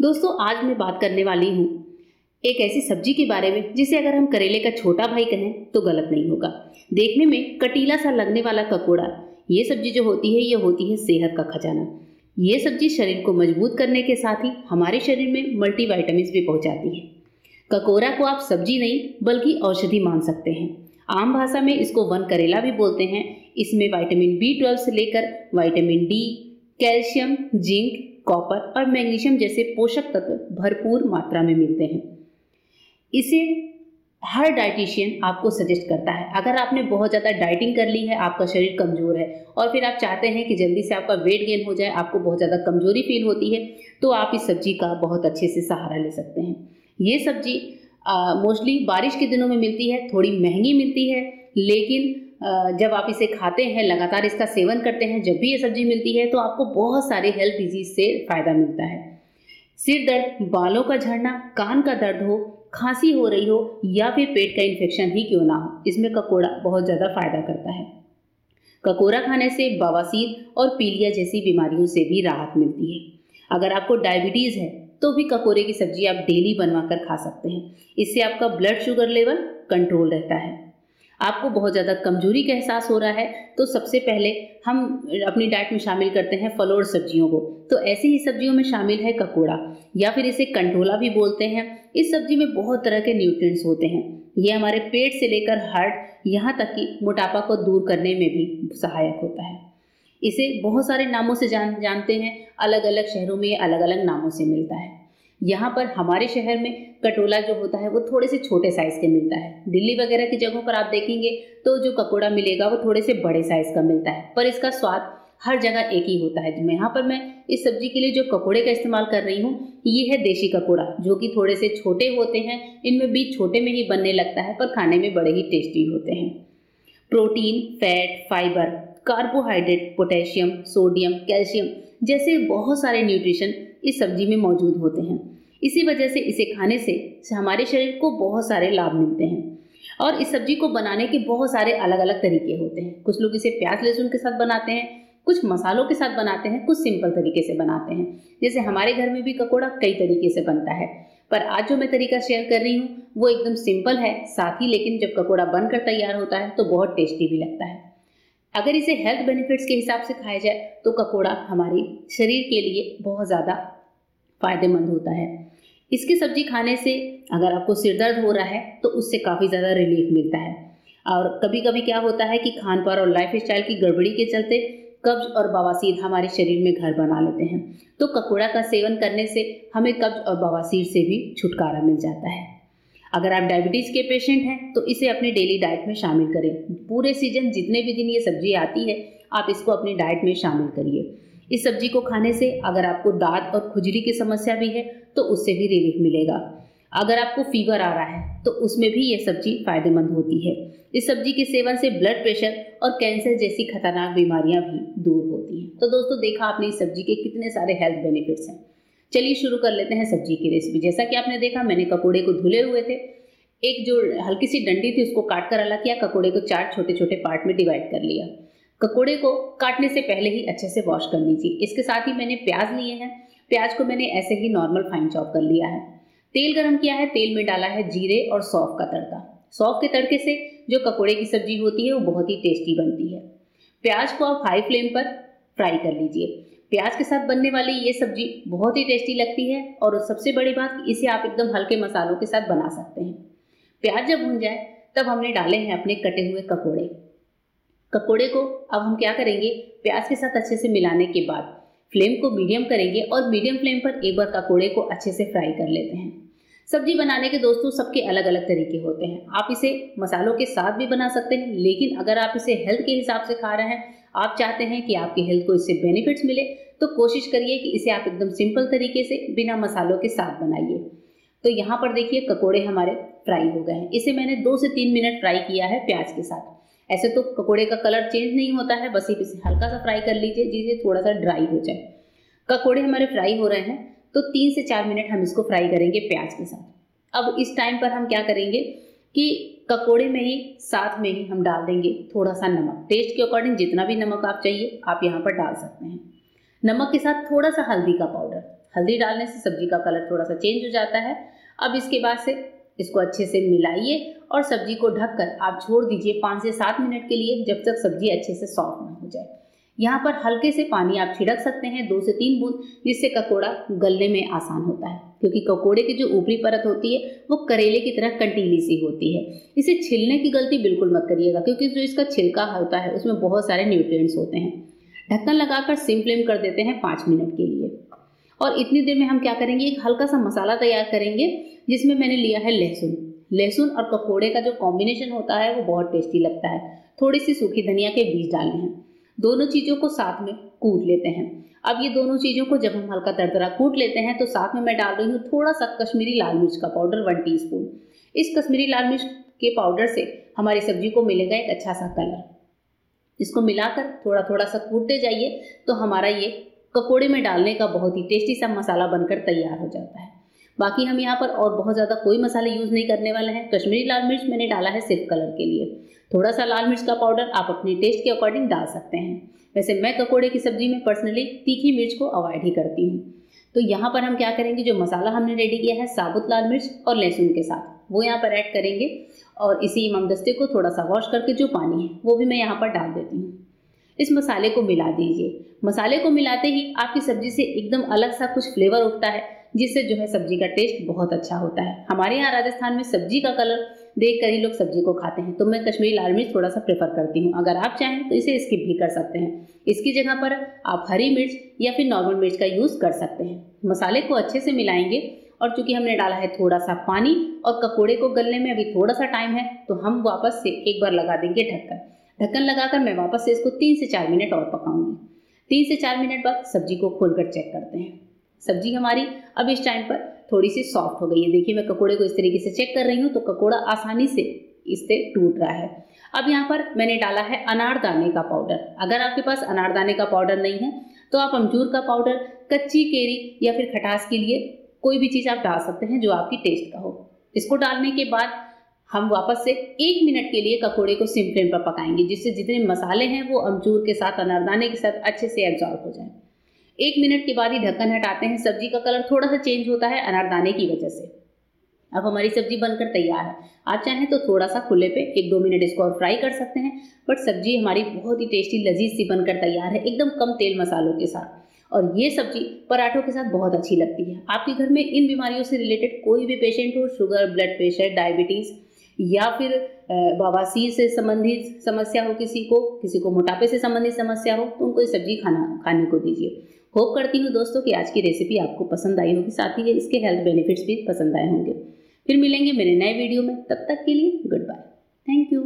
दोस्तों, आज मैं बात करने वाली हूँ एक ऐसी सब्ज़ी के बारे में, जिसे अगर हम करेले का छोटा भाई कहें तो गलत नहीं होगा। देखने में कटीला सा लगने वाला ककोड़ा ये सब्ज़ी जो होती है, ये होती है सेहत का खजाना। ये सब्ज़ी शरीर को मज़बूत करने के साथ ही हमारे शरीर में मल्टीवाइटामिन भी पहुंचाती है। ककोरा को आप सब्ज़ी नहीं, बल्कि औषधि मान सकते हैं। आम भाषा में इसको वन करेला भी बोलते हैं। इसमें विटामिन बी ट्वेल्व से लेकर vitamin D calcium zinc copper और मैग्नीशियम जैसे पोषक तत्व भरपूर मात्रा में मिलते हैं। इसे हर डाइटिशियन आपको सजेस्ट करता है। अगर आपने बहुत ज़्यादा डाइटिंग कर ली है, आपका शरीर कमज़ोर है और फिर आप चाहते हैं कि जल्दी से आपका वेट गेन हो जाए, आपको बहुत ज़्यादा कमज़ोरी फील होती है तो आप इस सब्ज़ी का बहुत अच्छे से सहारा ले सकते हैं। ये सब्ज़ी मोस्टली बारिश के दिनों में मिलती है, थोड़ी महँगी मिलती है, लेकिन जब आप इसे खाते हैं, लगातार इसका सेवन करते हैं, जब भी ये सब्ज़ी मिलती है तो आपको बहुत सारे हेल्थ डिज़ीज़ से फ़ायदा मिलता है। सिर दर्द, बालों का झड़ना, कान का दर्द हो, खांसी हो रही हो, या फिर पेट का इन्फेक्शन ही क्यों ना हो, इसमें ककोड़ा बहुत ज़्यादा फ़ायदा करता है। ककोड़ा खाने से बवासीर और पीलिया जैसी बीमारियों से भी राहत मिलती है। अगर आपको डायबिटीज़ है तो भी ककोरे की सब्ज़ी आप डेली बनवा कर खा सकते हैं। इससे आपका ब्लड शुगर लेवल कंट्रोल रहता है। आपको बहुत ज़्यादा कमज़ोरी का एहसास हो रहा है तो सबसे पहले हम अपनी डाइट में शामिल करते हैं फल और सब्जियों को। तो ऐसी ही सब्जियों में शामिल है ककोड़ा, या फिर इसे कंटोला भी बोलते हैं। इस सब्ज़ी में बहुत तरह के न्यूट्रिएंट्स होते हैं। ये हमारे पेट से लेकर हार्ट यहाँ तक कि मोटापा को दूर करने में भी सहायक होता है। इसे बहुत सारे नामों से जान, जानते हैं। अलग अलग शहरों में अलग अलग नामों से मिलता है। यहाँ पर हमारे शहर में कटोला जो होता है, वो थोड़े से छोटे साइज़ के मिलता है। दिल्ली वगैरह की जगहों पर आप देखेंगे तो जो ककोड़ा मिलेगा, वो थोड़े से बड़े साइज़ का मिलता है। पर इसका स्वाद हर जगह एक ही होता है। मैं यहाँ पर मैं इस सब्ज़ी के लिए जो ककोड़े का इस्तेमाल कर रही हूँ, ये है देशी ककोड़ा, जो कि थोड़े से छोटे होते हैं, इनमें बीज छोटे में ही बनने लगता है, पर खाने में बड़े ही टेस्टी होते हैं। Protein fat fibre carbohydrate potassium sodium calcium जैसे बहुत सारे न्यूट्रिशन इस सब्ज़ी में मौजूद होते हैं। इसी वजह से इसे खाने से हमारे शरीर को बहुत सारे लाभ मिलते हैं और इस सब्ज़ी को बनाने के बहुत सारे अलग अलग तरीके होते हैं। कुछ लोग इसे प्याज लहसुन के साथ बनाते हैं, कुछ मसालों के साथ बनाते हैं, कुछ सिंपल तरीके से बनाते हैं। जैसे हमारे घर में भी ककोड़ा कई तरीके से बनता है, पर आज जो मैं तरीका शेयर कर रही हूँ, वो एकदम सिंपल है, साथ ही लेकिन जब ककोड़ा बनकर तैयार होता है तो बहुत टेस्टी भी लगता है। अगर इसे हेल्थ बेनिफिट्स के हिसाब से खाया जाए तो ककोड़ा हमारे शरीर के लिए बहुत ज़्यादा फ़ायदेमंद होता है। इसकी सब्ज़ी खाने से अगर आपको सिर दर्द हो रहा है तो उससे काफ़ी ज़्यादा रिलीफ मिलता है। और कभी कभी क्या होता है कि खान पान और लाइफ स्टाइल की गड़बड़ी के चलते कब्ज और बवासीर हमारे शरीर में घर बना लेते हैं। तो ककोड़ा का सेवन करने से हमें कब्ज और बवासीर से भी छुटकारा मिल जाता है। अगर आप डायबिटीज़ के पेशेंट हैं तो इसे अपनी डेली डाइट में शामिल करें। पूरे सीज़न, जितने भी दिन ये सब्ज़ी आती है, आप इसको अपनी डाइट में शामिल करिए। इस सब्ज़ी को खाने से अगर आपको दांत और खुजली की समस्या भी है तो उससे भी रिलीफ मिलेगा। अगर आपको फीवर आ रहा है तो उसमें भी ये सब्ज़ी फ़ायदेमंद होती है। इस सब्ज़ी के सेवन से ब्लड प्रेशर और कैंसर जैसी खतरनाक बीमारियाँ भी दूर होती हैं। तो दोस्तों, देखा आपने इस सब्ज़ी के कितने सारे हेल्थ बेनिफिट्स हैं। चलिए शुरू कर लेते हैं सब्ज़ी की रेसिपी जैसा कि आपने देखा, मैंने ककोड़े को धुले हुए थे। एक जो हल्की सी डंडी थी, उसको काट कर अलग किया, ककोड़े को चार छोटे छोटे पार्ट में डिवाइड कर लिया। ककोड़े को काटने से पहले ही अच्छे से वॉश कर लीजिए। इसके साथ ही मैंने प्याज लिए हैं। प्याज को मैंने ऐसे ही नॉर्मल फाइन चॉप कर लिया है। तेल गरम किया है, तेल में डाला है जीरे और सौफ का तड़का। सौफ के तड़के से जो ककोड़े की सब्ज़ी होती है, वो बहुत ही टेस्टी बनती है। प्याज को आप हाई फ्लेम पर फ्राई कर लीजिए। प्याज के साथ बनने वाली ये सब्ज़ी बहुत ही टेस्टी लगती है और सबसे बड़ी बात इसे आप एकदम हल्के मसालों के साथ बना सकते हैं। प्याज जब भून जाए, तब हमने डाले हैं अपने कटे हुए ककोड़े। ककोड़े को अब हम क्या करेंगे? प्याज के साथ अच्छे से मिलाने के बाद फ्लेम को मीडियम करेंगे और मीडियम फ्लेम पर एक बार ककोड़े को अच्छे से फ्राई कर लेते हैं। सब्ज़ी बनाने के दोस्तों सबके अलग अलग तरीके होते हैं। आप इसे मसालों के साथ भी बना सकते हैं, लेकिन अगर आप इसे हेल्थ के हिसाब से खा रहे हैं, आप चाहते हैं कि आपकी हेल्थ को इससे बेनिफिट्स मिले तो कोशिश करिए कि इसे आप एकदम सिंपल तरीके से बिना मसालों के साथ बनाइए। तो यहाँ पर देखिए ककोड़े हमारे फ्राई हो गए हैं। इसे मैंने दो से तीन मिनट फ्राई किया है प्याज के साथ। ऐसे तो ककोड़े का कलर चेंज नहीं होता है, बस इसे हल्का सा फ्राई कर लीजिए जिसे थोड़ा सा ड्राई हो जाए। ककोड़े हमारे फ्राई हो रहे हैं तो तीन से चार मिनट हम इसको फ्राई करेंगे प्याज के साथ। अब इस टाइम पर हम क्या करेंगे कि ककोड़े में ही, साथ में ही हम डाल देंगे थोड़ा सा नमक। टेस्ट के अकॉर्डिंग जितना भी नमक आप चाहिए, आप यहाँ पर डाल सकते हैं। नमक के साथ थोड़ा सा हल्दी का पाउडर। हल्दी डालने से सब्ज़ी का कलर थोड़ा सा चेंज हो जाता है। अब इसके बाद से इसको अच्छे से मिलाइए और सब्ज़ी को ढककर आप छोड़ दीजिए पाँच से सात मिनट के लिए जब तक सब्ज़ी अच्छे से सॉफ्ट ना हो जाए। यहाँ पर हल्के से पानी आप छिड़क सकते हैं दो से तीन बूंद, जिससे ककोड़ा गलने में आसान होता है। क्योंकि ककोड़े की जो ऊपरी परत होती है, वो करेले की तरह कंटीली सी होती है। इसे छिलने की गलती बिल्कुल मत करिएगा, क्योंकि जो इसका छिलका होता है, उसमें बहुत सारे न्यूट्रिएंट्स होते हैं। ढक्कन लगाकर सिम फ्लेम कर देते हैं पाँच मिनट के लिए। और इतनी देर में हम क्या करेंगे? एक हल्का सा मसाला तैयार करेंगे, जिसमें मैंने लिया है लहसुन। लहसुन और पकौड़े का जो कॉम्बिनेशन होता है, वो बहुत टेस्टी लगता है। थोड़ी सी सूखी धनिया के बीज डालने हैं। दोनों चीज़ों को साथ में कूट लेते हैं। अब ये दोनों चीज़ों को जब हम हल्का दरदरा कूट लेते हैं तो साथ में मैं डाल रही हूँ थोड़ा सा कश्मीरी लाल मिर्च का पाउडर, वन टी इस कश्मीरी लाल मिर्च के पाउडर से हमारी सब्ज़ी को मिलेगा एक अच्छा सा कलर इसको मिलाकर थोड़ा थोड़ा सा कूटते जाइए तो हमारा ये ककोड़े में डालने का बहुत ही टेस्टी सा मसाला बनकर तैयार हो जाता है। बाकी हम यहाँ पर और बहुत ज़्यादा कोई मसाले यूज़ नहीं करने वाले हैं। कश्मीरी लाल मिर्च मैंने डाला है सिर्फ़ कलर के लिए। थोड़ा सा लाल मिर्च का पाउडर आप अपने टेस्ट के अकॉर्डिंग डाल सकते हैं। वैसे मैं ककोड़े की सब्ज़ी में पर्सनली तीखी मिर्च को अवॉइड ही करती हूँ। तो यहाँ पर हम क्या करेंगे, जो मसाला हमने रेडी किया है, साबुत लाल मिर्च और लहसुन के साथ, वो यहाँ पर ऐड करेंगे। और इसी इमाम दस्ते को थोड़ा सा वॉश करके जो पानी है, वो भी मैं यहाँ पर डाल देती हूँ। इस मसाले को मिला दीजिए। मसाले को मिलाते ही आपकी सब्ज़ी से एकदम अलग सा कुछ फ्लेवर उठता है, जिससे जो है सब्ज़ी का टेस्ट बहुत अच्छा होता है। हमारे यहाँ राजस्थान में सब्ज़ी का कलर देख कर ही लोग सब्ज़ी को खाते हैं तो मैं कश्मीरी लाल मिर्च थोड़ा सा प्रेफर करती हूँ। अगर आप चाहें तो इसे स्किप भी कर सकते हैं। इसकी जगह पर आप हरी मिर्च या फिर नॉर्मल मिर्च का यूज़ कर सकते हैं। मसाले को अच्छे से मिलाएँगे और चूँकि हमने डाला है थोड़ा सा पानी और ककोड़े को गलने में अभी थोड़ा सा टाइम है तो हम वापस से एक बार लगा देंगे ढक्कन। ढक्कन लगाकर मैं वापस से इसको तीन से चार मिनट और पकाऊँगी। तीन से चार मिनट बाद सब्ज़ी को खोलकर चेक करते हैं। सब्ज़ी हमारी अब इस टाइम पर थोड़ी सी सॉफ्ट हो गई है। देखिए, मैं ककोड़े को इस तरीके से चेक कर रही हूँ तो ककोड़ा आसानी से इससे टूट रहा है। अब यहाँ पर मैंने डाला है अनारदाने का पाउडर अगर आपके पास अनारदाने का पाउडर नहीं है तो आप अमचूर का पाउडर कच्ची केरी या फिर खटास के लिए कोई भी चीज़ आप डाल सकते हैं जो आपकी टेस्ट का हो। इसको डालने के बाद हम वापस से एक मिनट के लिए ककोड़े को सिम फ्लेम पर पकाएँगे, जिससे जितने मसाले हैं वो अमचूर के साथ, अनारदाने के साथ अच्छे से एब्जॉर्ब हो जाए। एक मिनट के बाद ही ढक्कन हटाते हैं। सब्ज़ी का कलर थोड़ा सा चेंज होता है अनारदाने की वजह से। अब हमारी सब्ज़ी बनकर तैयार है। आप चाहें तो थोड़ा सा खुले पे एक दो मिनट इसको और फ्राई कर सकते हैं बट सब्ज़ी हमारी बहुत ही टेस्टी लजीज सी बनकर तैयार है, एकदम कम तेल मसालों के साथ। और ये सब्ज़ी पराठों के साथ बहुत अच्छी लगती है। आपके घर में इन बीमारियों से रिलेटेड कोई भी पेशेंट हो शुगर ब्लड प्रेशर डायबिटीज़ या फिर बवासीर से संबंधित समस्या हो किसी को किसी को मोटापे से संबंधित समस्या हो तो उनको ये सब्ज़ी खाना, खाने को दीजिए। होप करती हूँ दोस्तों कि आज की रेसिपी आपको पसंद आई होगी, साथ ही इसके हेल्थ बेनिफिट्स भी पसंद आए होंगे। फिर मिलेंगे मेरे नए वीडियो में, तब तक के लिए गुड बाय थैंक यू